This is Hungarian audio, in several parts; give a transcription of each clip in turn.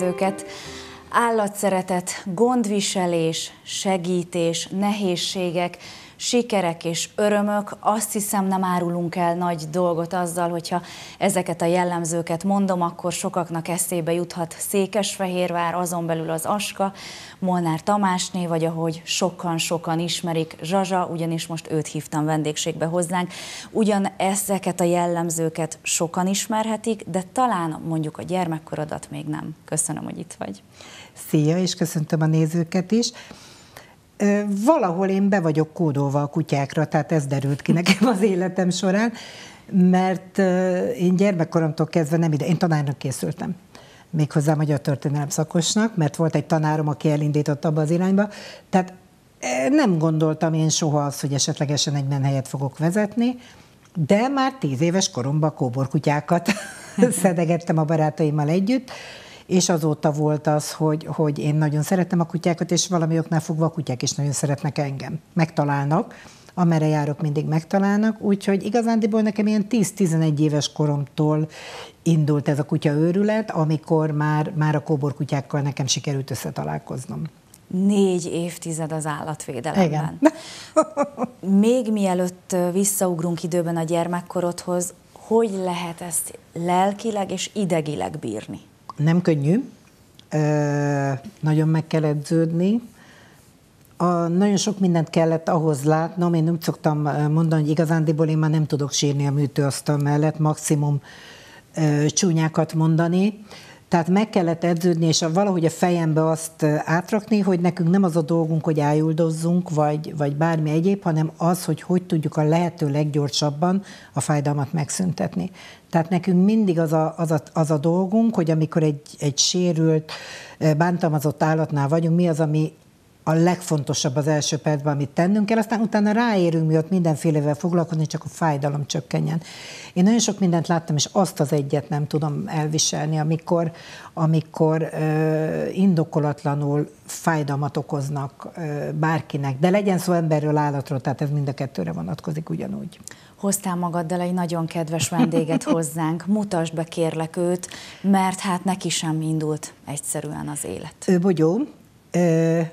Nézőket. Állatszeretet, gondviselés, segítés, nehézségek, sikerek és örömök, azt hiszem nem árulunk el nagy dolgot azzal, hogyha ezeket a jellemzőket mondom, akkor sokaknak eszébe juthat Székesfehérvár, azon belül az Aska, Molnár Tamásné, vagy ahogy sokan-sokan ismerik, Zsazsa, ugyanis most őt hívtam vendégségbe hozzánk. Ugyan ezeket a jellemzőket sokan ismerhetik, de talán mondjuk a gyermekkorodat még nem. Köszönöm, hogy itt vagy. Szia, és köszöntöm a nézőket is. Valahol én be vagyok kódolva a kutyákra, tehát ez derült ki nekem az életem során, mert én gyermekkoromtól kezdve nem ide, én tanárnak készültem méghozzá magyar történelem szakosnak, mert volt egy tanárom, aki elindított abba az irányba. Tehát nem gondoltam én soha azt, hogy esetlegesen egy menhelyet fogok vezetni, de már tíz éves koromban kóborkutyákat szedegettem a barátaimmal együtt, és azóta volt az, hogy, hogy én nagyon szeretem a kutyákat, és valami oknál fogva a kutyák is nagyon szeretnek engem. Megtalálnak, amerre járok, mindig megtalálnak, úgyhogy igazándiból nekem ilyen 10-11 éves koromtól indult ez a kutya őrület, amikor már, már a kóborkutyákkal nekem sikerült összetalálkoznom. Négy évtized az állatvédelemben. Igen. Még mielőtt visszaugrunk időben a gyermekkorodhoz, hogy lehet ezt lelkileg és idegileg bírni? Nem könnyű, nagyon meg kell edződni. A, nagyon sok mindent kellett ahhoz látnom, én nem szoktam mondani, hogy igazándiból én már nem tudok sírni a műtőasztal mellett, maximum csúnyákat mondani. Tehát meg kellett edződni, és valahogy a fejembe azt átrakni, hogy nekünk nem az a dolgunk, hogy ájuldozzunk, vagy, vagy bármi egyéb, hanem az, hogy hogy tudjuk a lehető leggyorsabban a fájdalmat megszüntetni. Tehát nekünk mindig az a, az a, az a dolgunk, hogy amikor egy, egy sérült, bántalmazott állatnál vagyunk, mi az, ami a legfontosabb az első percben, amit tennünk kell, aztán utána ráérünk mi ott mindenfélevel foglalkozni, csak a fájdalom csökkenjen. Én nagyon sok mindent láttam, és azt az egyet nem tudom elviselni, amikor, amikor uh, indokolatlanul fájdalmat okoznak uh, bárkinek, de legyen szó emberről, állatról, tehát ez mind a kettőre vonatkozik ugyanúgy. Hoztál magaddal egy nagyon kedves vendéget hozzánk, mutasd be kérlek őt, mert hát neki sem indult egyszerűen az élet. Ő Bogyó,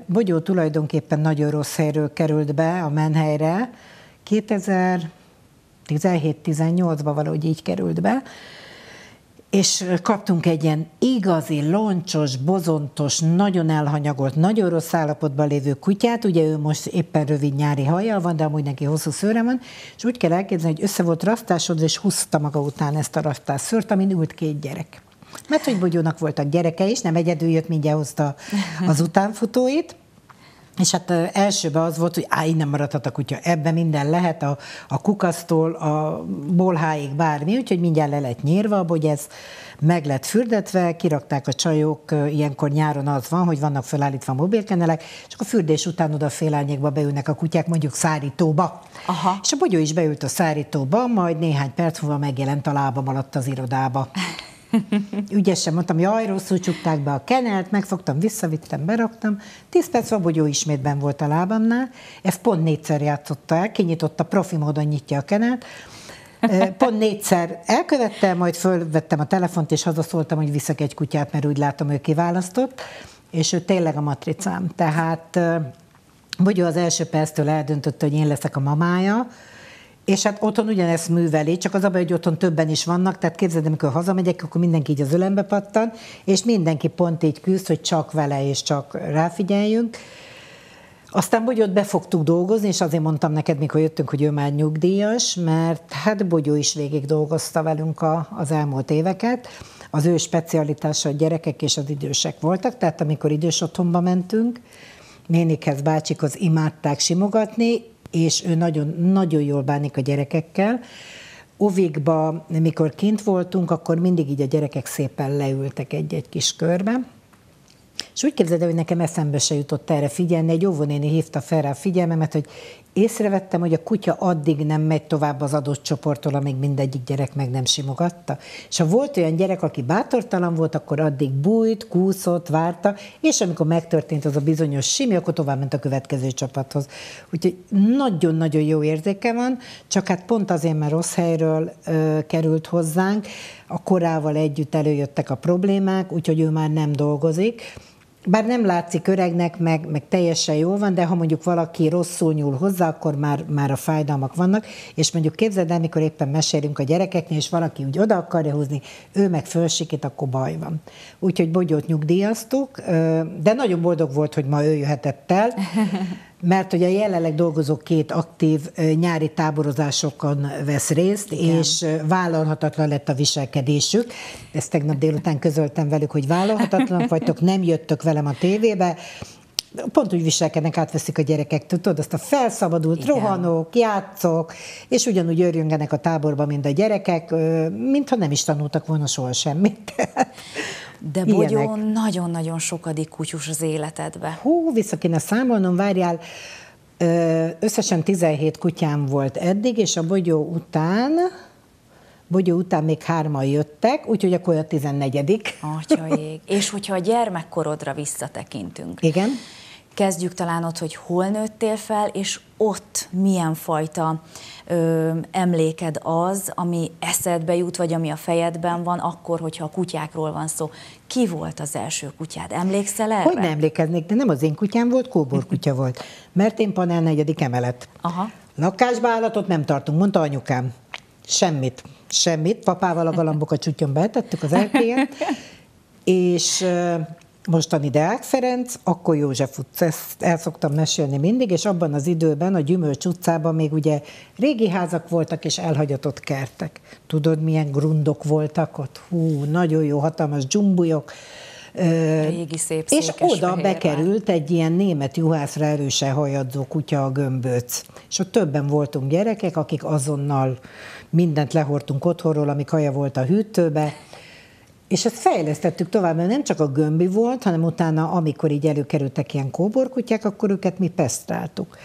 Bogyó tulajdonképpen nagyon rossz helyről került be a menhelyre. 2017-18-ban valahogy így került be, és kaptunk egy ilyen igazi, loncsos, bozontos, nagyon elhanyagolt, nagyon rossz állapotban lévő kutyát, ugye ő most éppen rövid nyári hajjal van, de amúgy neki hosszú szőre van, és úgy kell elképzelni, hogy össze volt rasztásod, és húzta maga után ezt a rasztás szőrt, amin ült két gyerek. Mert hogy Bogyónak voltak gyereke is, nem egyedül jött, mindjárt hozta az utánfutóit, és hát elsőben az volt, hogy á, innen maradhat a kutya, ebben minden lehet, a, a kukasztól a bolháig bármi, úgyhogy mindjárt le lett nyírva, hogy ez meg lett fürdetve, kirakták a csajok, ilyenkor nyáron az van, hogy vannak felállítva mobilkenelek, és akkor a fürdés után oda félányékba beülnek a kutyák, mondjuk szárítóba. Aha. És a bogyó is beült a szárítóba, majd néhány perc múlva megjelent a lábam alatt az irodába. Ügyesen mondtam, jaj, rosszul csukták be a kenelt, megfogtam, visszavittem, beraktam. Tíz perc hogy ismétben volt a lábamnál. Ezt pont négyszer játszotta el, kinyitotta, profi módon nyitja a kenelt. Pont négyszer elkövettem, majd fölvettem a telefont, és hazaszóltam, hogy viszek egy kutyát, mert úgy látom, ő kiválasztott, és ő tényleg a matricám. Tehát Bogyó az első perctől eldöntötte, hogy én leszek a mamája, és hát otthon ugyanezt műveli, csak az a baj, hogy otthon többen is vannak, tehát képzeld, amikor hazamegyek, akkor mindenki így az ölembe pattan, és mindenki pont így küzd, hogy csak vele és csak ráfigyeljünk. Aztán Bogyót befogtuk dolgozni, és azért mondtam neked, mikor jöttünk, hogy ő már nyugdíjas, mert hát Bogyó is végig dolgozta velünk a, az elmúlt éveket. Az ő specialitása a gyerekek és az idősek voltak, tehát amikor idős otthonba mentünk, nénikhez, bácsikhoz imádták simogatni, és ő nagyon, nagyon jól bánik a gyerekekkel. ovikba, mikor kint voltunk, akkor mindig így a gyerekek szépen leültek egy-egy kis körbe, és úgy képzeld hogy nekem eszembe se jutott erre figyelni, egy óvónéni hívta fel rá a figyelmemet, hogy észrevettem, hogy a kutya addig nem megy tovább az adott csoporttól, amíg mindegyik gyerek meg nem simogatta. És ha volt olyan gyerek, aki bátortalan volt, akkor addig bújt, kúszott, várta, és amikor megtörtént az a bizonyos simi, akkor tovább ment a következő csapathoz. Úgyhogy nagyon-nagyon jó érzéke van, csak hát pont azért, mert rossz helyről ö, került hozzánk, a korával együtt előjöttek a problémák, úgyhogy ő már nem dolgozik, bár nem látszik öregnek, meg, meg teljesen jó van, de ha mondjuk valaki rosszul nyúl hozzá, akkor már, már a fájdalmak vannak, és mondjuk képzeld el, mikor éppen mesélünk a gyerekeknél, és valaki úgy oda akarja húzni, ő meg fölsikít, akkor baj van. Úgyhogy Bogyót nyugdíjaztuk, de nagyon boldog volt, hogy ma ő jöhetett el, mert ugye jelenleg dolgozó két aktív nyári táborozásokon vesz részt, Igen. és vállalhatatlan lett a viselkedésük. Ezt tegnap délután közöltem velük, hogy vállalhatatlan vagytok, nem jöttök velem a tévébe, pont úgy viselkednek, átveszik a gyerekek, tudod, azt a felszabadult, Igen. rohanók, játszok, és ugyanúgy örjöngenek a táborba, mint a gyerekek, mintha nem is tanultak volna soha semmit. De Bogyó nagyon-nagyon sokadik kutyus az életedbe. Hú, vissza kéne számolnom, várjál, összesen 17 kutyám volt eddig, és a Bogyó után Bogyó után még hárman jöttek, úgyhogy akkor a 14 Atyaég. És hogyha a gyermekkorodra visszatekintünk. Igen. Kezdjük talán ott, hogy hol nőttél fel, és ott milyen fajta ö, emléked az, ami eszedbe jut, vagy ami a fejedben van, akkor, hogyha a kutyákról van szó. Ki volt az első kutyád? Emlékszel erre? Hogy nem emlékeznék, de nem az én kutyám volt, kóbor kutya volt. Mert én panel negyedik emelet. Aha. Lakásba állatot nem tartunk, mondta anyukám. Semmit. Semmit. Papával a galambokat csutyon betettük az erkélyen. és mostani Deák Ferenc, akkor József utca, ezt el szoktam mesélni mindig, és abban az időben a Gyümölcs utcában még ugye régi házak voltak és elhagyatott kertek. Tudod, milyen grundok voltak ott? Hú, nagyon jó, hatalmas dzsumbujok. Régi szép És oda bekerült egy ilyen német juhászra erősen hajadzó kutya a gömböc. És ott többen voltunk gyerekek, akik azonnal mindent lehortunk otthonról, ami kaja volt a hűtőbe, és ezt fejlesztettük tovább, mert nem csak a gömbi volt, hanem utána, amikor így előkerültek ilyen kóborkutyák, akkor őket mi pesztráltuk.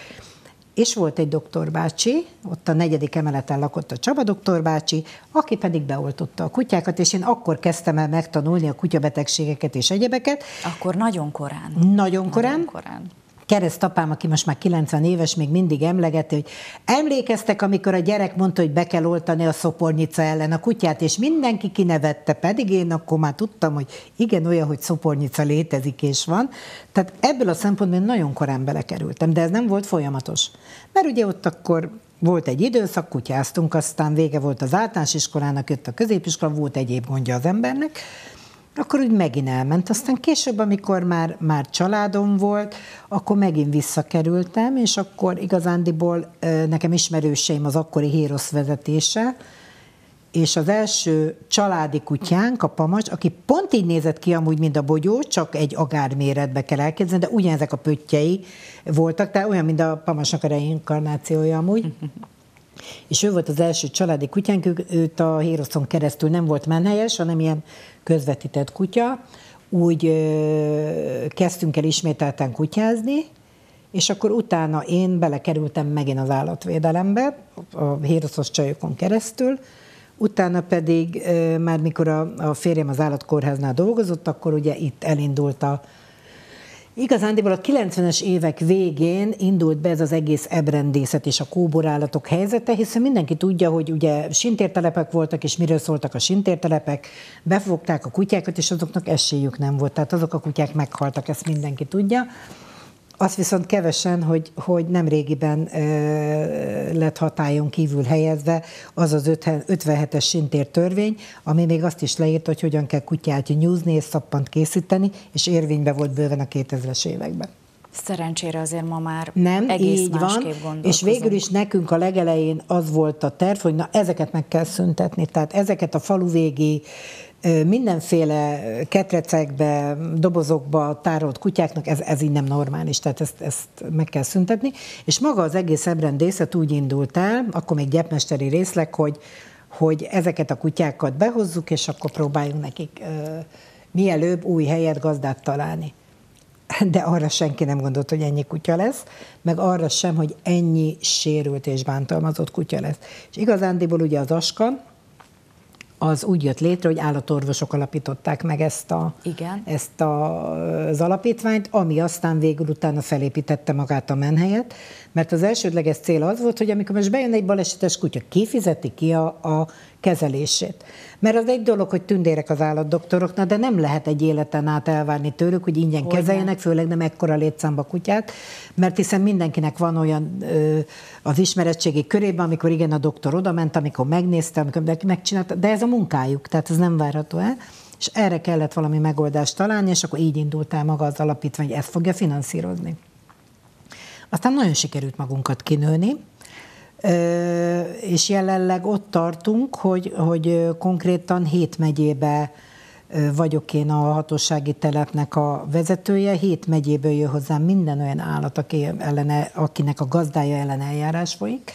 És volt egy doktorbácsi, ott a negyedik emeleten lakott a Csaba doktorbácsi, aki pedig beoltotta a kutyákat, és én akkor kezdtem el megtanulni a kutyabetegségeket és egyebeket. Akkor nagyon korán. Nagyon korán. Nagyon korán keresztapám, aki most már 90 éves, még mindig emlegeti, hogy emlékeztek, amikor a gyerek mondta, hogy be kell oltani a szopornica ellen a kutyát, és mindenki kinevette, pedig én akkor már tudtam, hogy igen, olyan, hogy szopornica létezik és van. Tehát ebből a szempontból nagyon korán belekerültem, de ez nem volt folyamatos. Mert ugye ott akkor volt egy időszak, kutyáztunk, aztán vége volt az általános iskolának, jött a középiskola, volt egyéb gondja az embernek, akkor úgy megint elment. Aztán később, amikor már, már családom volt, akkor megint visszakerültem, és akkor igazándiból nekem ismerőseim az akkori Hérosz vezetése, és az első családi kutyánk, a Pamacs, aki pont így nézett ki amúgy, mint a bogyó, csak egy agár méretbe kell elképzelni, de ugyanezek a pöttyei voltak, tehát olyan, mint a Pamacsnak a reinkarnációja amúgy. És ő volt az első családi kutyánk, őt a Héroszon keresztül nem volt menhelyes, hanem ilyen közvetített kutya. Úgy ö, kezdtünk el ismételten kutyázni, és akkor utána én belekerültem megint az állatvédelembe, a Héroszos csajokon keresztül, utána pedig már mikor a, a férjem az állatkórháznál dolgozott, akkor ugye itt elindult a Igazándiból a 90-es évek végén indult be ez az egész ebrendészet és a kóborállatok helyzete, hiszen mindenki tudja, hogy ugye sintértelepek voltak, és miről szóltak a sintértelepek, befogták a kutyákat, és azoknak esélyük nem volt. Tehát azok a kutyák meghaltak, ezt mindenki tudja. Azt viszont kevesen, hogy, hogy nem régiben e, lett hatályon kívül helyezve az az 57-es sintér törvény, ami még azt is leírt, hogy hogyan kell kutyát nyúzni és szappant készíteni, és érvénybe volt bőven a 2000-es években. Szerencsére azért ma már nem, egész így van, és végül is nekünk a legelején az volt a terv, hogy na ezeket meg kell szüntetni, tehát ezeket a faluvégi mindenféle ketrecekbe, dobozokba tárolt kutyáknak ez, ez így nem normális, tehát ezt, ezt meg kell szüntetni. És maga az egész ebrendészet úgy indult el, akkor még gyepmesteri részleg, hogy hogy ezeket a kutyákat behozzuk, és akkor próbáljunk nekik ö, mielőbb új helyet, gazdát találni. De arra senki nem gondolt, hogy ennyi kutya lesz, meg arra sem, hogy ennyi sérült és bántalmazott kutya lesz. És igazándiból ugye az aska, az úgy jött létre, hogy állatorvosok alapították meg ezt, a, Igen. ezt a, az alapítványt, ami aztán végül utána felépítette magát a menhelyet, mert az elsődleges cél az volt, hogy amikor most bejön egy balesetes kutya, kifizeti ki a, a kezelését. Mert az egy dolog, hogy tündérek az állatdoktoroknak, de nem lehet egy életen át elvárni tőlük, hogy ingyen hogy kezeljenek, nem. főleg nem ekkora létszámba kutyát, mert hiszen mindenkinek van olyan ö, az ismeretségi körében, amikor igen, a doktor oda ment, amikor megnézte, amikor megcsinálta, de ez a munkájuk, tehát ez nem várható el és erre kellett valami megoldást találni, és akkor így indult el maga az alapítvány, hogy ezt fogja finanszírozni. Aztán nagyon sikerült magunkat kinőni, és jelenleg ott tartunk, hogy, hogy konkrétan hét megyébe vagyok én a hatósági telepnek a vezetője, hét megyéből jön hozzám minden olyan állat, aki ellene, akinek a gazdája ellen eljárás folyik.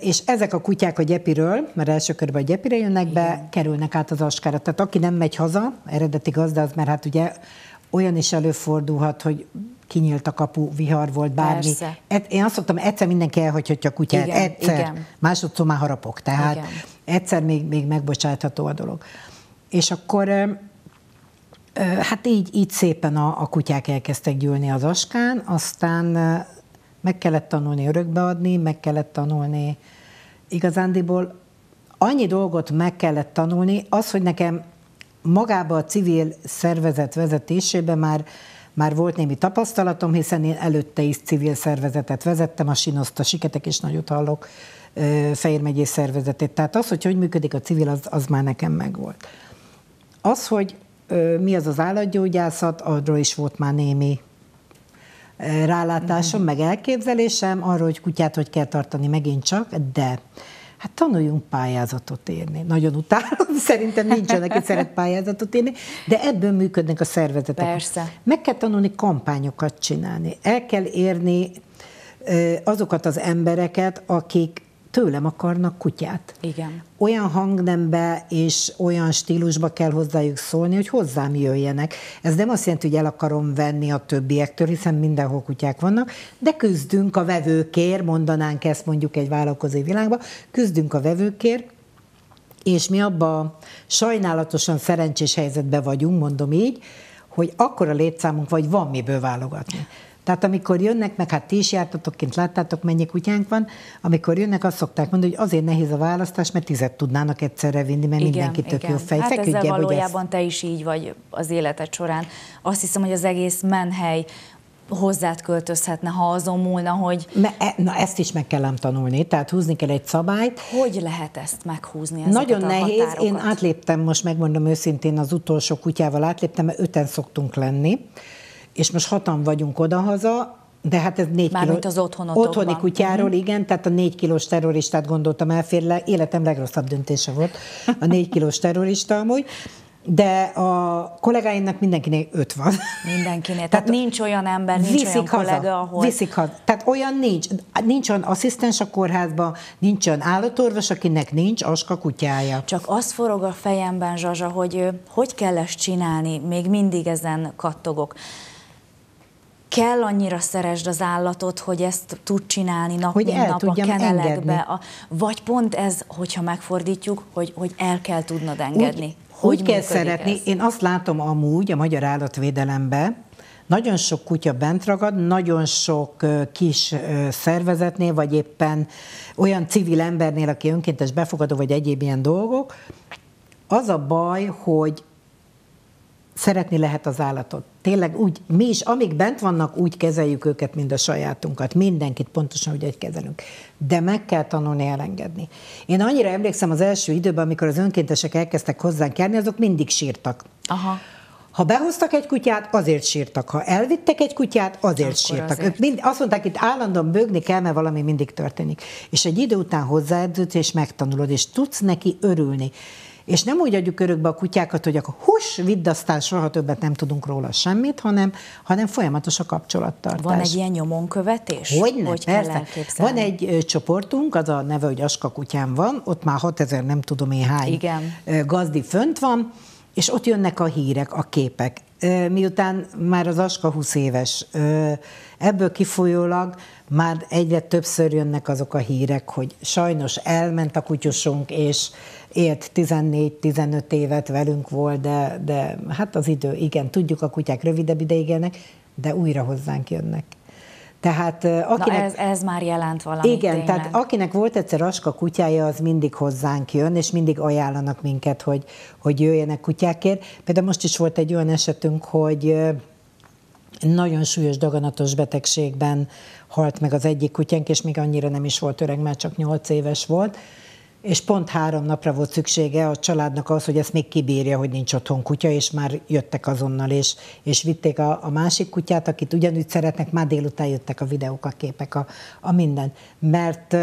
És ezek a kutyák a gyepiről, mert első körben a gyepire jönnek be, Igen. kerülnek át az askára. Tehát aki nem megy haza, eredeti gazda, mert hát ugye olyan is előfordulhat, hogy kinyílt a kapu, vihar volt, bármi. Persze. én azt szoktam, egyszer mindenki elhagyhatja a kutyát, igen, egyszer, igen. másodszor már harapok, tehát igen. egyszer még, még megbocsátható a dolog. És akkor hát így, így szépen a, a kutyák elkezdtek gyűlni az askán, aztán meg kellett tanulni örökbeadni, meg kellett tanulni igazándiból annyi dolgot meg kellett tanulni, az, hogy nekem magába a civil szervezet vezetésében már már volt némi tapasztalatom, hiszen én előtte is civil szervezetet vezettem, a Sinoszt, a Siketek is nagyot hallok, Fejér megyés szervezetét. Tehát az, hogy hogy működik a civil, az, az már nekem megvolt. Az, hogy mi az az állatgyógyászat, arról is volt már némi rálátásom, mm-hmm. meg elképzelésem arról, hogy kutyát hogy kell tartani megint csak, de hát tanuljunk pályázatot írni. Nagyon utálom, szerintem nincsen, aki szeret pályázatot írni, de ebből működnek a szervezetek. Persze. Meg kell tanulni kampányokat csinálni. El kell érni azokat az embereket, akik tőlem akarnak kutyát. Igen. Olyan hangnembe és olyan stílusba kell hozzájuk szólni, hogy hozzám jöjjenek. Ez nem azt jelenti, hogy el akarom venni a többiektől, hiszen mindenhol kutyák vannak, de küzdünk a vevőkért, mondanánk ezt mondjuk egy vállalkozói világban, küzdünk a vevőkért, és mi abban sajnálatosan szerencsés helyzetben vagyunk, mondom így, hogy akkora létszámunk vagy van miből válogatni. Tehát amikor jönnek, meg hát ti is jártatok kint, láttátok, mennyi kutyánk van, amikor jönnek, azt szokták mondani, hogy azért nehéz a választás, mert tizet tudnának egyszerre vinni, mert igen, mindenki tök igen. jó fej. Hát Feküdje, ezzel valójában ez... te is így vagy az életed során. Azt hiszem, hogy az egész menhely hozzád költözhetne, ha azon múlna, hogy... E, na ezt is meg kellem tanulni, tehát húzni kell egy szabályt. Hogy lehet ezt meghúzni? Nagyon a nehéz, határokat? én átléptem, most megmondom őszintén, az utolsó kutyával átléptem, mert öten szoktunk lenni, és most hatan vagyunk odahaza, de hát ez négy kiló... az otthonotokban. Otthoni kutyáról, uh-huh. igen, tehát a négy kilós terroristát gondoltam elfér le, életem legrosszabb döntése volt a négy kilós terrorista amúgy, de a kollégáimnak mindenkinek öt van. Mindenkinek. Tehát, Tehát nincs olyan ember, nincs olyan haza, kollega, ahol... Viszik haza. Tehát olyan nincs. Nincs olyan asszisztens a kórházban, nincs olyan állatorvos, akinek nincs aska kutyája. Csak az forog a fejemben, Zsazsa, hogy hogy kell ezt csinálni, még mindig ezen kattogok kell annyira szeresd az állatot, hogy ezt tud csinálni nap, hogy mint nap a kenelekbe. A, vagy pont ez, hogyha megfordítjuk, hogy, hogy el kell tudnod engedni. Úgy, hogy úgy kell szeretni. Ez? Én azt látom amúgy a magyar állatvédelembe, nagyon sok kutya bent ragad, nagyon sok kis szervezetnél, vagy éppen olyan civil embernél, aki önkéntes befogadó, vagy egyéb ilyen dolgok. Az a baj, hogy szeretni lehet az állatot. Tényleg úgy, mi is, amíg bent vannak, úgy kezeljük őket, mint a sajátunkat. Mindenkit pontosan úgy, kezelünk. De meg kell tanulni elengedni. Én annyira emlékszem az első időben, amikor az önkéntesek elkezdtek hozzánk járni, azok mindig sírtak. Aha. Ha behoztak egy kutyát, azért sírtak. Ha elvittek egy kutyát, azért Akkor sírtak. Azért. Ők mind, azt mondták, itt állandóan bőgni kell, mert valami mindig történik. És egy idő után hozzáedződsz, és megtanulod, és tudsz neki örülni. És nem úgy adjuk örökbe a kutyákat, hogy akkor hús, vidd, aztán soha többet nem tudunk róla semmit, hanem, hanem folyamatos a kapcsolattartás. Van egy ilyen nyomonkövetés? Hogyne, hogy persze. Van egy ö, csoportunk, az a neve, hogy Aska kutyám van, ott már 6000 nem tudom én hány Igen. ö, gazdi fönt van, és ott jönnek a hírek, a képek. Miután már az Aska 20 éves, ebből kifolyólag már egyre többször jönnek azok a hírek, hogy sajnos elment a kutyusunk, és élt 14-15 évet velünk volt, de, de hát az idő, igen, tudjuk, a kutyák rövidebb ideig élnek, de újra hozzánk jönnek. Tehát ö, Na akinek... ez, ez már jelent valamit Igen, tényleg. tehát akinek volt egyszer aska kutyája, az mindig hozzánk jön, és mindig ajánlanak minket, hogy, hogy jöjjenek kutyákért. Például most is volt egy olyan esetünk, hogy nagyon súlyos daganatos betegségben halt meg az egyik kutyánk, és még annyira nem is volt öreg, mert csak 8 éves volt, és pont három napra volt szüksége a családnak az, hogy ezt még kibírja, hogy nincs otthon kutya, és már jöttek azonnal, és, és vitték a, a másik kutyát, akit ugyanúgy szeretnek, már délután jöttek a videók, a képek, a, a minden. Mert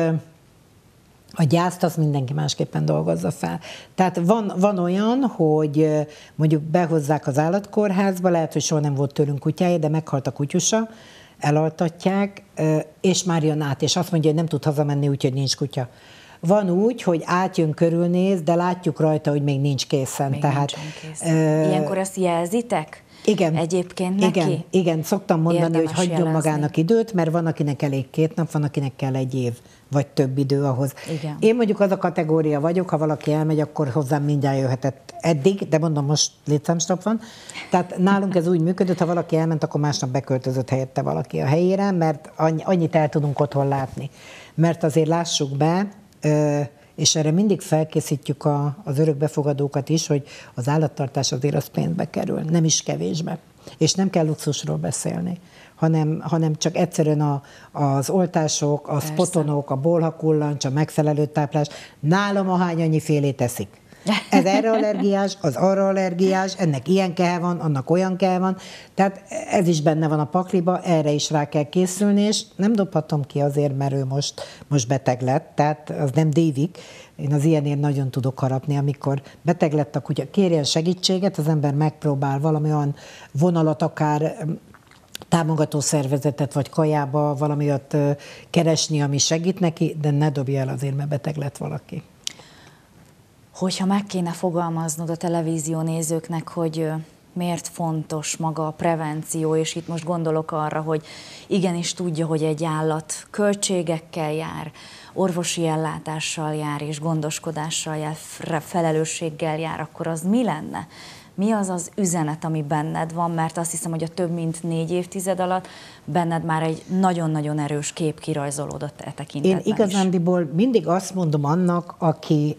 a gyászt az mindenki másképpen dolgozza fel. Tehát van, van olyan, hogy mondjuk behozzák az állatkórházba, lehet, hogy soha nem volt tőlünk kutyája, de meghalt a kutyusa, elaltatják, és már jön át, és azt mondja, hogy nem tud hazamenni, úgyhogy nincs kutya. Van úgy, hogy átjön, körülnéz, de látjuk rajta, hogy még nincs készen. Még Tehát, nincsen kész. ö, Ilyenkor ezt jelzitek? igen. Egyébként neki? Igen, igen szoktam mondani, Érdemes hogy hagyjon jelezni. magának időt, mert van, akinek elég két nap, van, akinek kell egy év, vagy több idő ahhoz. Igen. Én mondjuk az a kategória vagyok, ha valaki elmegy, akkor hozzám mindjárt jöhetett eddig, de mondom, most létszámstop van. Tehát nálunk ez úgy működött, ha valaki elment, akkor másnap beköltözött helyette valaki a helyére, mert annyi- annyit el tudunk otthon látni. Mert azért lássuk be, és erre mindig felkészítjük a, az örökbefogadókat is, hogy az állattartás azért az pénzbe kerül, nem is kevésbe. És nem kell luxusról beszélni, hanem, hanem csak egyszerűen a, az oltások, a Persze. spotonok, a bolhakullancs, a megfelelő táplás. Nálam a hány annyi félét eszik. Ez erre allergiás, az arra allergiás, ennek ilyen kell van, annak olyan kell van. Tehát ez is benne van a pakliba, erre is rá kell készülni, és nem dobhatom ki azért, mert ő most, most beteg lett, tehát az nem dévik. Én az ilyenért nagyon tudok harapni, amikor beteg lett a kutya, kérjen segítséget, az ember megpróbál valami olyan vonalat akár támogató szervezetet, vagy kajába valami keresni, ami segít neki, de ne dobja el azért, mert beteg lett valaki. Hogyha meg kéne fogalmaznod a televízió nézőknek, hogy miért fontos maga a prevenció, és itt most gondolok arra, hogy igenis tudja, hogy egy állat költségekkel jár, orvosi ellátással jár, és gondoskodással jár, felelősséggel jár, akkor az mi lenne? Mi az az üzenet, ami benned van, mert azt hiszem, hogy a több mint négy évtized alatt benned már egy nagyon-nagyon erős kép kirajzolódott e Én tekintetben is. igazándiból mindig azt mondom annak, aki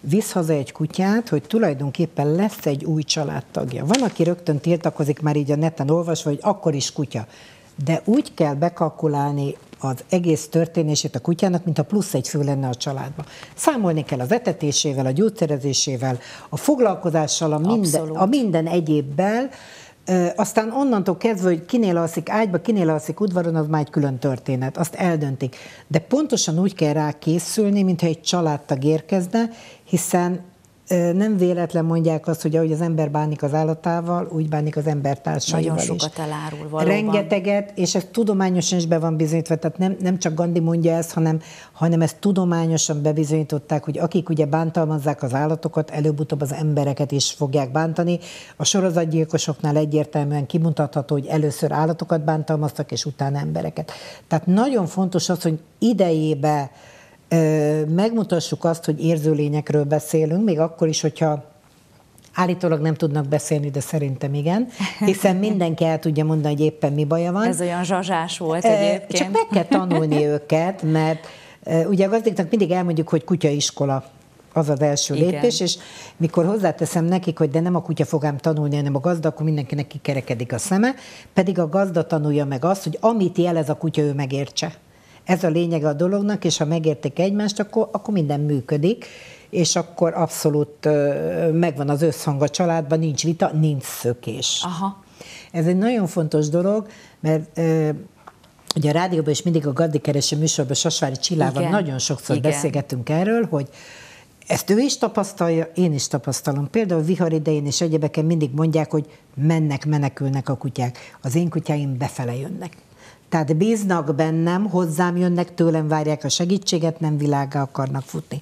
visz haza egy kutyát, hogy tulajdonképpen lesz egy új családtagja. Van, aki rögtön tiltakozik, már így a neten olvasva, hogy akkor is kutya. De úgy kell bekalkulálni az egész történését a kutyának, mint a plusz egy fő lenne a családban. Számolni kell az etetésével, a gyógyszerezésével, a foglalkozással, a minden, Abszolút. a minden egyébbel, Aztán onnantól kezdve, hogy kinél alszik ágyba, kinél alszik udvaron, az már egy külön történet, azt eldöntik. De pontosan úgy kell rá készülni, mintha egy családtag érkezne, hiszen nem véletlen mondják azt, hogy ahogy az ember bánik az állatával, úgy bánik az ember társaival Nagyon is. sokat elárul valóban. Rengeteget, és ez tudományosan is be van bizonyítva, tehát nem, nem csak Gandhi mondja ezt, hanem, hanem ezt tudományosan bebizonyították, hogy akik ugye bántalmazzák az állatokat, előbb-utóbb az embereket is fogják bántani. A sorozatgyilkosoknál egyértelműen kimutatható, hogy először állatokat bántalmaztak, és utána embereket. Tehát nagyon fontos az, hogy idejébe megmutassuk azt, hogy érző lényekről beszélünk, még akkor is, hogyha Állítólag nem tudnak beszélni, de szerintem igen, hiszen mindenki el tudja mondani, hogy éppen mi baja van. Ez olyan zsazsás volt egyébként. Csak meg kell tanulni őket, mert ugye a gazdiknak mindig elmondjuk, hogy kutyaiskola az az első Igen. lépés, és mikor hozzáteszem nekik, hogy de nem a kutya fog ám tanulni, hanem a gazda, akkor mindenkinek kikerekedik a szeme, pedig a gazda tanulja meg azt, hogy amit jelez a kutya, ő megértse. Ez a lényege a dolognak, és ha megértik egymást, akkor, akkor minden működik, és akkor abszolút megvan az összhang a családban, nincs vita, nincs szökés. Aha. Ez egy nagyon fontos dolog, mert ugye a rádióban is mindig a gazdikereső műsorban Sasvári Csillával Igen. nagyon sokszor Igen. beszélgetünk erről, hogy Ezt ő is tapasztalja, én is tapasztalom. Például vihar idején és egyebeken mindig mondják, hogy mennek, menekülnek a kutyák. Az én kutyáim befele jönnek. Tehát bíznak bennem, hozzám jönnek, tőlem várják a segítséget, nem világá akarnak futni.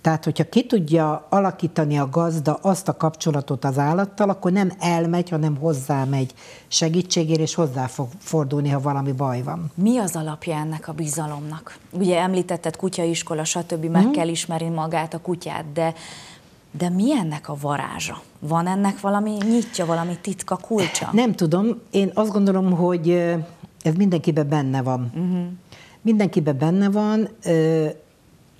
Tehát, hogyha ki tudja alakítani a gazda azt a kapcsolatot az állattal, akkor nem elmegy, hanem hozzá megy segítségért, és hozzá fog fordulni, ha valami baj van. Mi az alapja ennek a bizalomnak? Ugye említetted kutyaiskola, stb. meg hmm. kell ismerni magát a kutyát, de de mi ennek a varázsa? Van ennek valami nyitja, valami titka, kulcsa? Nem tudom. Én azt gondolom, hogy ez mindenkiben benne van. Uh-huh. Mindenkiben benne van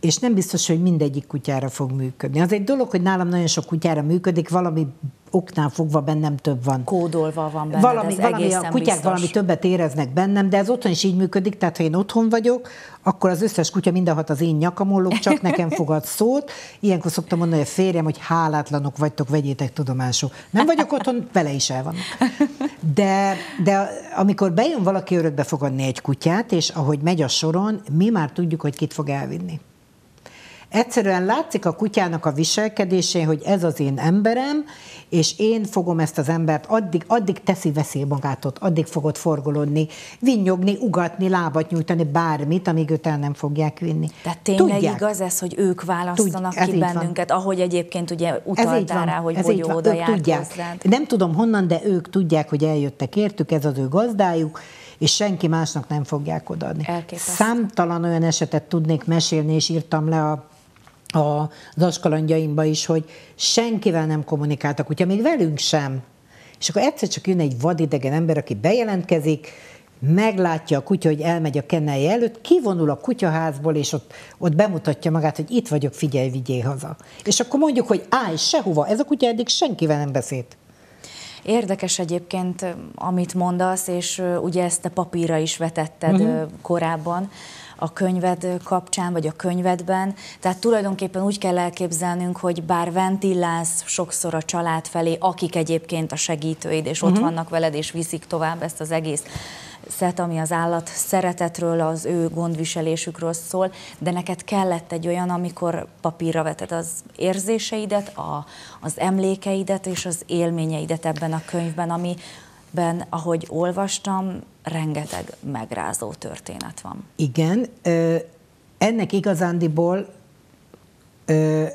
és nem biztos, hogy mindegyik kutyára fog működni. Az egy dolog, hogy nálam nagyon sok kutyára működik, valami oknál fogva bennem több van. Kódolva van benne, valami, ez valami a kutyák biztos. valami többet éreznek bennem, de ez otthon is így működik, tehát ha én otthon vagyok, akkor az összes kutya mindenhat az én nyakamon csak nekem fogad szót. Ilyenkor szoktam mondani, hogy férjem, hogy hálátlanok vagytok, vegyétek tudomásul. Nem vagyok otthon, vele is el vannak. De, de amikor bejön valaki örökbe fogadni egy kutyát, és ahogy megy a soron, mi már tudjuk, hogy kit fog elvinni. Egyszerűen látszik a kutyának a viselkedésén, hogy ez az én emberem, és én fogom ezt az embert, addig, addig teszi veszély magát ott, addig fogod forgolódni, vinnyogni, ugatni, lábat nyújtani, bármit, amíg őt el nem fogják vinni. Tehát tényleg Tudják. igaz ez, hogy ők választanak Tudj, ki bennünket, van. ahogy egyébként ugye utaltál rá, hogy hogy oda ők tudják. Hozzád. Nem tudom honnan, de ők tudják, hogy eljöttek értük, ez az ő gazdájuk, és senki másnak nem fogják odaadni. Elképesztő. Számtalan olyan esetet tudnék mesélni, és írtam le a a daskalandjaimba is, hogy senkivel nem kommunikáltak, ugye még velünk sem. És akkor egyszer csak jön egy vadidegen ember, aki bejelentkezik, meglátja a kutya, hogy elmegy a kennelje előtt, kivonul a kutyaházból, és ott, ott bemutatja magát, hogy itt vagyok, figyelj, vigyél haza. És akkor mondjuk, hogy állj, sehova, ez a kutya eddig senkivel nem beszélt. Érdekes egyébként, amit mondasz, és ugye ezt a papírra is vetetted uh-huh. korábban, a könyved kapcsán, vagy a könyvedben. Tehát tulajdonképpen úgy kell elképzelnünk, hogy bár ventillálsz sokszor a család felé, akik egyébként a segítőid, és uh-huh. ott mhm. vannak veled, és viszik tovább ezt az egész szet, ami az állat szeretetről, az ő gondviselésükről szól, de neked kellett egy olyan, amikor papírra veted az érzéseidet, a, az emlékeidet és az élményeidet ebben a könyvben, ami, ben, ahogy olvastam, rengeteg megrázó történet van. Igen, ennek igazándiból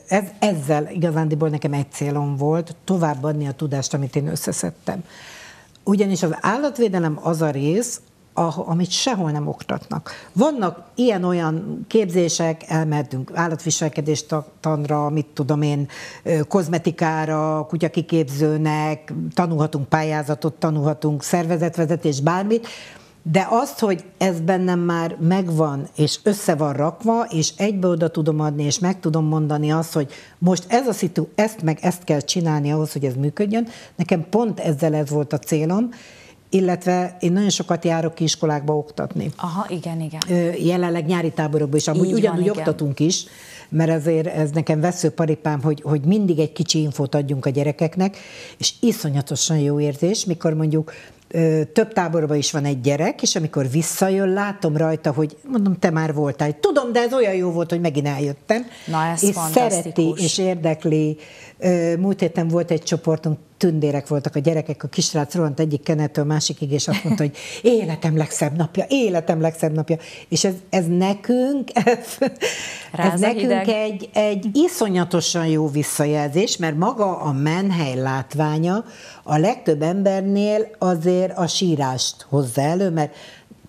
ez, ezzel igazándiból nekem egy célom volt, továbbadni a tudást, amit én összeszedtem. Ugyanis az állatvédelem az a rész, amit sehol nem oktatnak. Vannak ilyen-olyan képzések, elmehetünk állatviselkedést tanra, mit tudom én, kozmetikára, kutyakiképzőnek, tanulhatunk pályázatot, tanulhatunk szervezetvezetés, bármit, de azt, hogy ez bennem már megvan, és össze van rakva, és egybe oda tudom adni, és meg tudom mondani azt, hogy most ez a szitu, ezt meg ezt kell csinálni ahhoz, hogy ez működjön, nekem pont ezzel ez volt a célom, illetve én nagyon sokat járok iskolákba oktatni. Aha, igen, igen. Jelenleg nyári táborokban is, amúgy Így ugyanúgy van, oktatunk igen. is, mert ezért ez nekem veszőparipám, hogy, hogy mindig egy kicsi infót adjunk a gyerekeknek, és iszonyatosan jó érzés, mikor mondjuk több táborban is van egy gyerek, és amikor visszajön, látom rajta, hogy mondom, te már voltál. Tudom, de ez olyan jó volt, hogy megint eljöttem. Na, ez és szereti, és érdekli. Múlt héten volt egy csoportunk, tündérek voltak a gyerekek, a kisrác rohant egyik kenetől másikig, és azt mondta, hogy életem legszebb napja, életem legszebb napja. És ez, ez nekünk, ez, ez nekünk egy, egy iszonyatosan jó visszajelzés, mert maga a menhely látványa a legtöbb embernél azért a sírást hozza elő, mert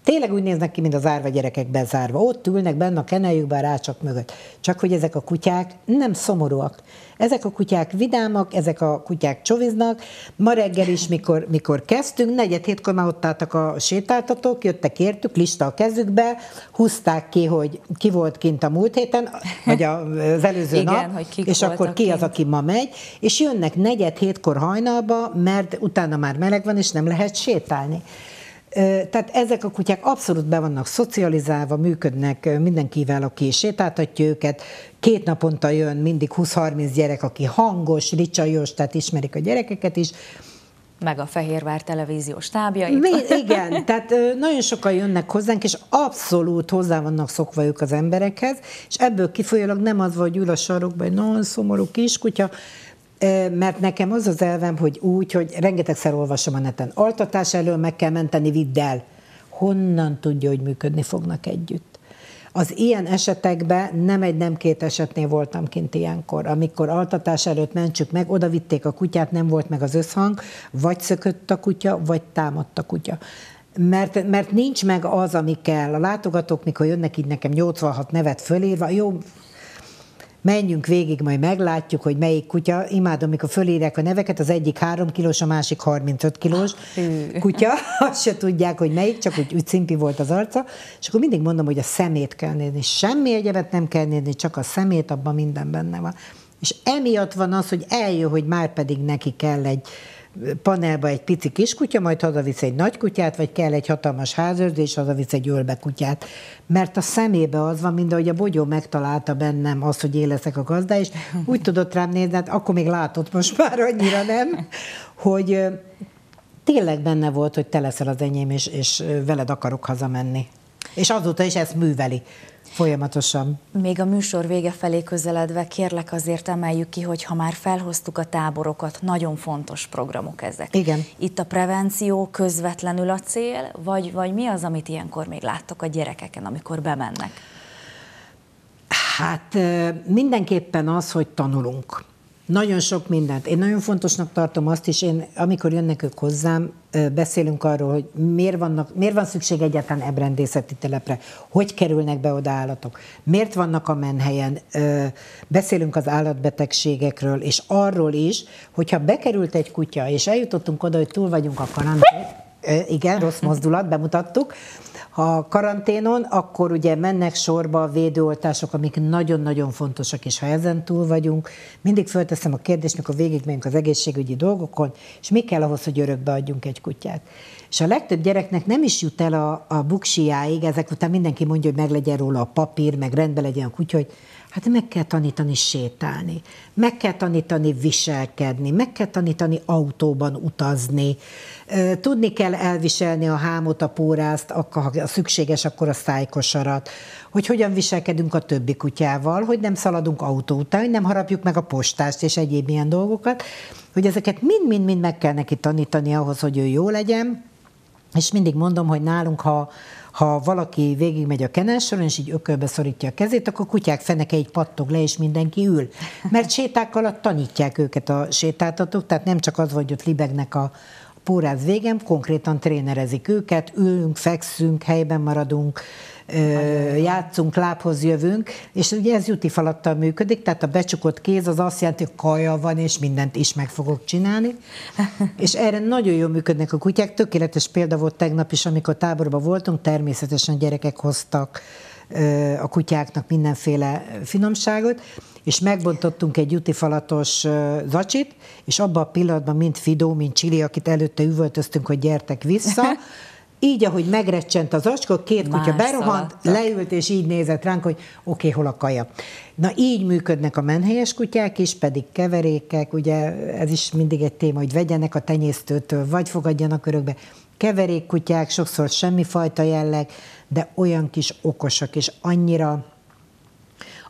Tényleg úgy néznek ki, mint az árva gyerekek bezárva. Ott ülnek benne a kenejükben, rácsak mögött. Csak hogy ezek a kutyák nem szomorúak. Ezek a kutyák vidámak, ezek a kutyák csoviznak. Ma reggel is, mikor, mikor kezdtünk, negyed hétkor már ott álltak a sétáltatók, jöttek értük, lista a kezükbe, húzták ki, hogy ki volt kint a múlt héten, vagy az előző Igen, nap, hogy és akkor ki kint. az, aki ma megy, és jönnek negyed hétkor hajnalba, mert utána már meleg van, és nem lehet sétálni. Tehát ezek a kutyák abszolút be vannak szocializálva, működnek mindenkivel, aki sétáltatja őket. Két naponta jön mindig 20-30 gyerek, aki hangos, ricsajos, tehát ismerik a gyerekeket is. meg a Fehérvár televízió stábja. Mi, igen, tehát nagyon sokan jönnek hozzánk, és abszolút hozzá vannak szokva ők az emberekhez, és ebből kifolyólag nem az, hogy ül a sarokban egy nagyon szomorú kiskutya, mert nekem az az elvem, hogy úgy, hogy rengetegszer olvasom a neten, altatás elől meg kell menteni, vidd el. Honnan tudja, hogy működni fognak együtt? Az ilyen esetekben nem egy, nem két esetnél voltam kint ilyenkor, amikor altatás előtt mentsük meg, oda vitték a kutyát, nem volt meg az összhang, vagy szökött a kutya, vagy támadt a kutya. Mert, mert nincs meg az, ami kell. A látogatók, mikor jönnek így nekem 86 nevet fölírva, jó, menjünk végig, majd meglátjuk, hogy melyik kutya. Imádom, amikor fölírják a neveket, az egyik 3 kilós, a másik 35 kilós kutya, azt se tudják, hogy melyik, csak úgy, úgy cimpi volt az arca, és akkor mindig mondom, hogy a szemét kell nézni. Semmi egyebet nem kell nézni, csak a szemét, abban minden benne van. És emiatt van az, hogy eljön, hogy már pedig neki kell egy, panelba egy pici kiskutya, majd hazavisz egy nagy kutyát, vagy kell egy hatalmas házőrző, és hazavisz egy ölbe kutyát. Mert a szemébe az van, mint ahogy a bogyó megtalálta bennem azt, hogy én a gazda, és úgy tudott rám nézni, hát akkor még látott, most már annyira nem, hogy tényleg benne volt, hogy te leszel az enyém, és, és veled akarok hazamenni. És azóta is ezt műveli. Folyamatosan. Még a műsor vége felé közeledve kérlek azért emeljük ki, hogy ha már felhoztuk a táborokat, nagyon fontos programok ezek. Igen. Itt a prevenció közvetlenül a cél, vagy, vagy mi az, amit ilyenkor még láttok a gyerekeken, amikor bemennek? Hát mindenképpen az, hogy tanulunk. Nagyon sok mindent. Én nagyon fontosnak tartom azt is, én amikor jönnek ők hozzám, beszélünk arról, hogy miért, vannak, miért van szükség egyáltalán ebrendészeti telepre, hogy kerülnek be oda állatok, miért vannak a menhelyen, beszélünk az állatbetegségekről, és arról is, hogyha bekerült egy kutya, és eljutottunk oda, hogy túl vagyunk a karantén, igen, rossz mozdulat, bemutattuk, ha karanténon, akkor ugye mennek sorba a védőoltások, amik nagyon-nagyon fontosak, és ha ezen túl vagyunk, mindig fölteszem a kérdést, mikor végigmegyünk az egészségügyi dolgokon, és mi kell ahhoz, hogy örökbe adjunk egy kutyát. És a legtöbb gyereknek nem is jut el a, a buksiáig, ezek után mindenki mondja, hogy meg legyen róla a papír, meg rendben legyen a kutya, hogy Hát meg kell tanítani sétálni, meg kell tanítani viselkedni, meg kell tanítani autóban utazni, tudni kell elviselni a hámot, a pórázt, ha szükséges, akkor a szájkosarat, hogy hogyan viselkedünk a többi kutyával, hogy nem szaladunk autó után, hogy nem harapjuk meg a postást és egyéb ilyen dolgokat, hogy ezeket mind-mind-mind meg kell neki tanítani ahhoz, hogy ő jó legyen, és mindig mondom, hogy nálunk, ha, ha valaki végigmegy a kenelsoron, és így ökölbe szorítja a kezét, akkor a kutyák feneke így pattog le, és mindenki ül. Mert séták alatt tanítják őket a sétáltatók, tehát nem csak az, hogy ott libegnek a, póráz végem, konkrétan trénerezik őket, ülünk, fekszünk, helyben maradunk, játszunk, lábhoz jövünk, és ugye ez juti falattal működik, tehát a becsukott kéz az azt jelenti, hogy kaja van, és mindent is meg fogok csinálni. és erre nagyon jól működnek a kutyák. Tökéletes példa volt tegnap is, amikor táborban voltunk, természetesen gyerekek hoztak a kutyáknak mindenféle finomságot, és megbontottunk egy jutifalatos zacsit, és abban a pillanatban mind Fidó, mind Csili, akit előtte üvöltöztünk, hogy gyertek vissza, így, ahogy megrecsent az acska, két Más kutya berohant, szaladtak. leült, és így nézett ránk, hogy oké, okay, hol a kaja. Na így működnek a menhelyes kutyák is, pedig keverékek, ugye ez is mindig egy téma, hogy vegyenek a tenyésztőtől, vagy fogadjanak örökbe. Keverékkutyák, sokszor semmifajta jelleg, de olyan kis okosak, és annyira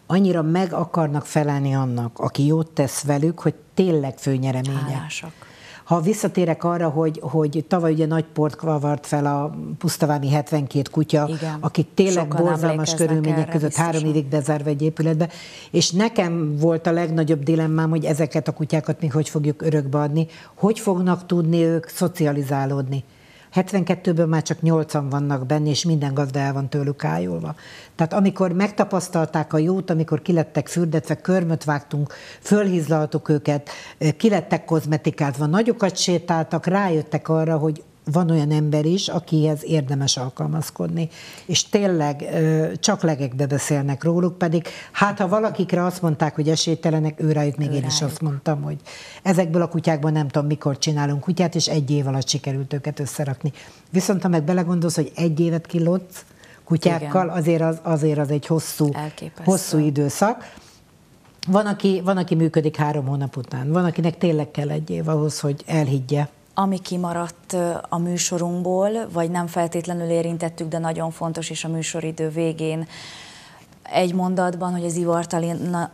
annyira meg akarnak felelni annak, aki jót tesz velük, hogy tényleg főnyereménye. Hálásak. Ha visszatérek arra, hogy, hogy tavaly ugye nagy port kavart fel a pusztavámi 72 kutya, Igen. akik tényleg Sokan borzalmas körülmények között biztosan. három évig bezárva egy épületbe, és nekem volt a legnagyobb dilemmám, hogy ezeket a kutyákat mi hogy fogjuk örökbe adni, hogy fognak tudni ők szocializálódni. 72-ből már csak 8 vannak benne, és minden gazda el van tőlük ájulva. Tehát amikor megtapasztalták a jót, amikor kilettek fürdetve, körmöt vágtunk, fölhizlaltuk őket, kilettek kozmetikázva, nagyokat sétáltak, rájöttek arra, hogy van olyan ember is, akihez érdemes alkalmazkodni. És tényleg csak legekbe beszélnek róluk, pedig hát ha valakikre azt mondták, hogy esélytelenek, őrájuk még ő én is azt mondtam, hogy ezekből a kutyákból nem tudom, mikor csinálunk kutyát, és egy év alatt sikerült őket összerakni. Viszont ha meg belegondolsz, hogy egy évet kilódsz kutyákkal, azért az, azért az egy hosszú, hosszú időszak. Van aki, van, aki működik három hónap után, van, akinek tényleg kell egy év ahhoz, hogy elhiggye, ami kimaradt a műsorunkból, vagy nem feltétlenül érintettük, de nagyon fontos, és a műsoridő végén egy mondatban, hogy az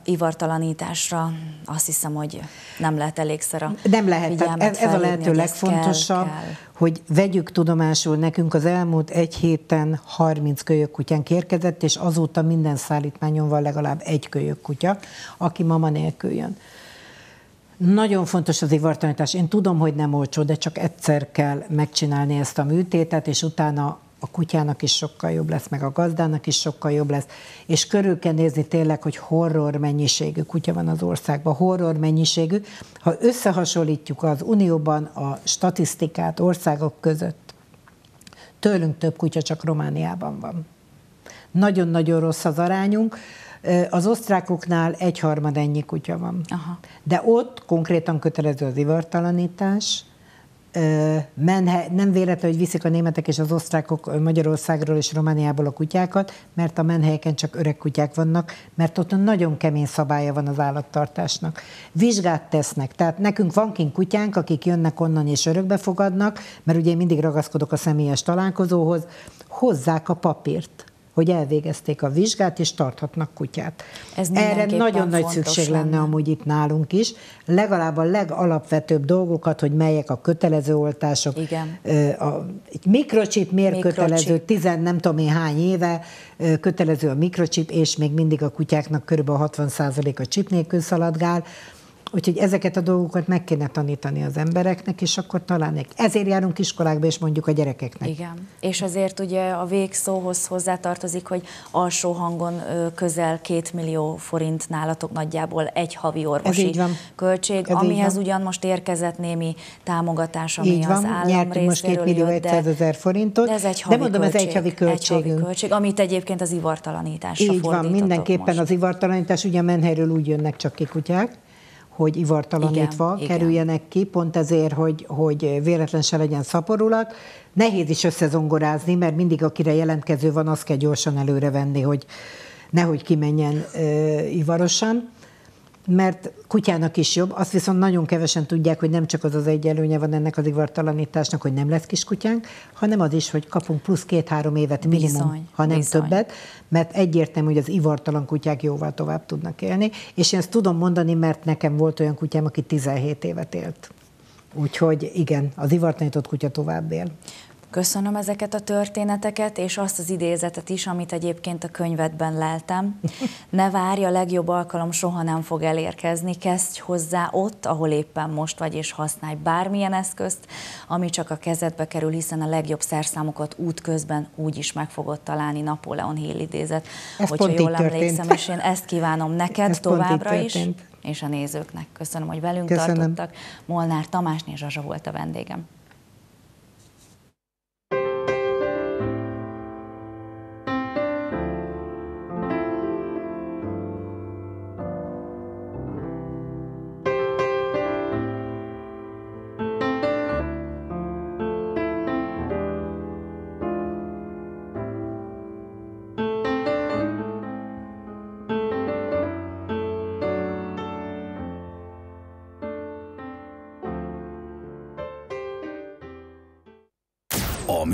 ivartalanításra azt hiszem, hogy nem lehet elégszer a Nem lehet, tehát ez, ez a lehető legfontosabb, kell, kell. hogy vegyük tudomásul, nekünk az elmúlt egy héten 30 kölyök kutyán érkezett, és azóta minden szállítmányon van legalább egy kölyök kutya, aki mama nélkül jön. Nagyon fontos az ivartalanítás. Én tudom, hogy nem olcsó, de csak egyszer kell megcsinálni ezt a műtétet, és utána a kutyának is sokkal jobb lesz, meg a gazdának is sokkal jobb lesz, és körül kell nézni tényleg, hogy horror mennyiségű kutya van az országban, horror mennyiségű. Ha összehasonlítjuk az Unióban a statisztikát országok között, tőlünk több kutya csak Romániában van. Nagyon-nagyon rossz az arányunk. Az osztrákoknál egyharmad ennyi kutya van. Aha. De ott konkrétan kötelező az ivartalanítás, menhe, nem véletlen, hogy viszik a németek és az osztrákok Magyarországról és Romániából a kutyákat, mert a menhelyeken csak öreg kutyák vannak, mert ott nagyon kemény szabálya van az állattartásnak. Vizsgát tesznek, tehát nekünk van kint kutyánk, akik jönnek onnan és örökbe fogadnak, mert ugye én mindig ragaszkodok a személyes találkozóhoz, hozzák a papírt hogy elvégezték a vizsgát, és tarthatnak kutyát. Ez Erre nagyon nagy szükség lenne, lenne amúgy itt nálunk is. Legalább a legalapvetőbb dolgokat, hogy melyek a kötelező oltások. Igen. A, egy mikrocsip miért mikrocsip. kötelező, tizen nem tudom én hány éve kötelező a mikrocsip, és még mindig a kutyáknak kb. 60% a csip nélkül szaladgál. Úgyhogy ezeket a dolgokat meg kéne tanítani az embereknek, és akkor talán ezért járunk iskolákba, és mondjuk a gyerekeknek. Igen. És azért ugye a végszóhoz hozzátartozik, hogy alsó hangon közel két millió forint nálatok nagyjából egy havi orvosi költség, Ez amihez ugyan most érkezett némi támogatás, ami így van. az állam most két millió jött, de, ezer forintot. De ez egy havi de mondom, költség, ez egy havi költségünk. Egy havi költség, amit egyébként az ivartalanításra Így van, mindenképpen most. az ivartalanítás, ugye a menhelyről úgy jönnek csak ki kutyák, hogy ivartalanítva igen, kerüljenek igen. ki, pont ezért, hogy, hogy véletlen se legyen szaporulat. Nehéz is összezongorázni, mert mindig akire jelentkező van, azt kell gyorsan előre venni, hogy nehogy kimenjen ö, ivarosan mert kutyának is jobb, azt viszont nagyon kevesen tudják, hogy nem csak az az egy előnye van ennek az ivartalanításnak, hogy nem lesz kiskutyánk, hanem az is, hogy kapunk plusz két-három évet minimum, bizony, ha nem bizony. többet, mert egyértelmű, hogy az ivartalan kutyák jóval tovább tudnak élni, és én ezt tudom mondani, mert nekem volt olyan kutyám, aki 17 évet élt. Úgyhogy igen, az ivartalanított kutya tovább él. Köszönöm ezeket a történeteket, és azt az idézetet is, amit egyébként a könyvedben leltem. Ne várj, a legjobb alkalom soha nem fog elérkezni, kezdj hozzá ott, ahol éppen most vagy, és használj bármilyen eszközt, ami csak a kezedbe kerül, hiszen a legjobb szerszámokat útközben úgy is meg fogod találni, Napóleon Hill idézet. Ez Hogyha jól emlékszem, és én ezt kívánom neked Ez továbbra is és a nézőknek. Köszönöm, hogy velünk Köszönöm. tartottak. Molnár Tamásné Zsazsa volt a vendégem.